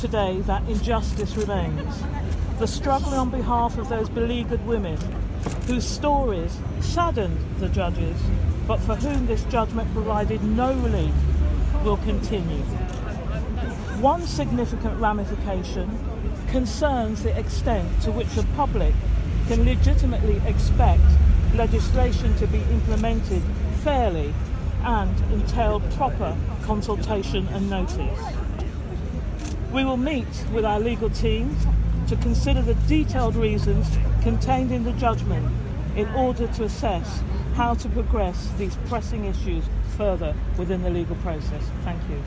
today that injustice remains. The struggle on behalf of those beleaguered women whose stories saddened the judges, but for whom this judgment provided no relief, will continue. One significant ramification concerns the extent to which the public can legitimately expect legislation to be implemented fairly and entail proper consultation and notice. We will meet with our legal teams to consider the detailed reasons contained in the judgment in order to assess how to progress these pressing issues further within the legal process. Thank you.